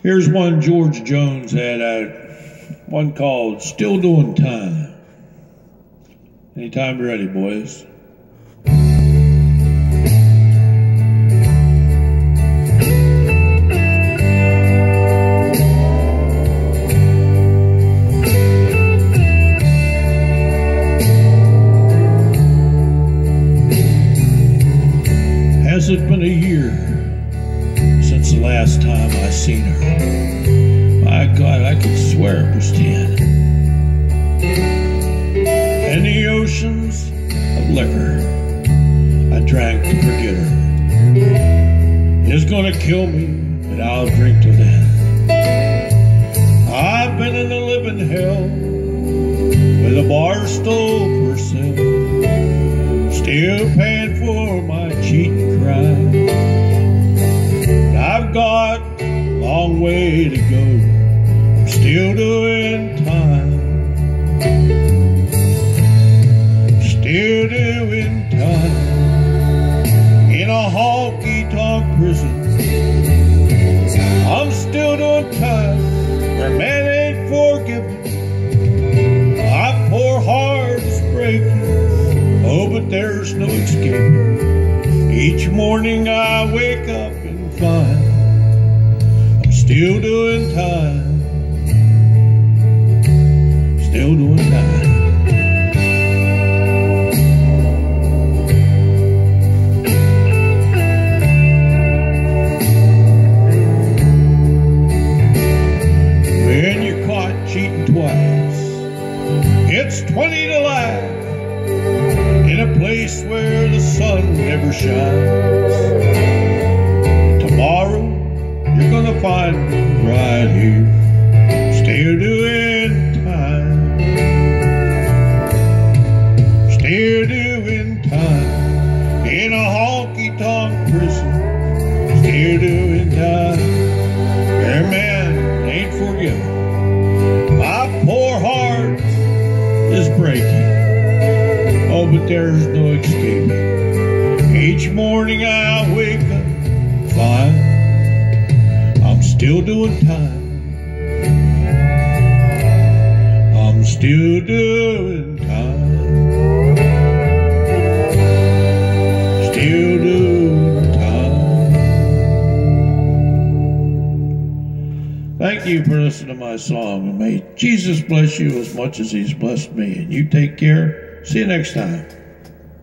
Here's one George Jones had out, one called Still Doing Time. Anytime you're ready, boys. Has it been a year since the last time I seen her? My God, I could swear it was ten. And the oceans of liquor I drank to forget her is gonna kill me, but I'll drink to that. I've been in a living hell with a bar stove for sale, still paying for my cheating crime. Long way to go. I'm still doing time. I'm Still doing time in a honky tonk prison. I'm still doing time where man ain't forgiven. My poor heart is breaking. Oh, but there's no escape. Each morning I wake up and find still doing time. Still doing time. When you're caught cheating twice, it's 20 to life in a place where the sun never shines. Me right here, still doing time. Still doing time in a honky tonk prison, still doing time. Where man ain't forgiven. My poor heart is breaking. Oh, but there's no escaping. Each morning I wake up, find I'm still doing time. I'm still doing time. Still doing time. Thank you for listening to my song. And may Jesus bless you as much as He's blessed me. And you take care. See you next time.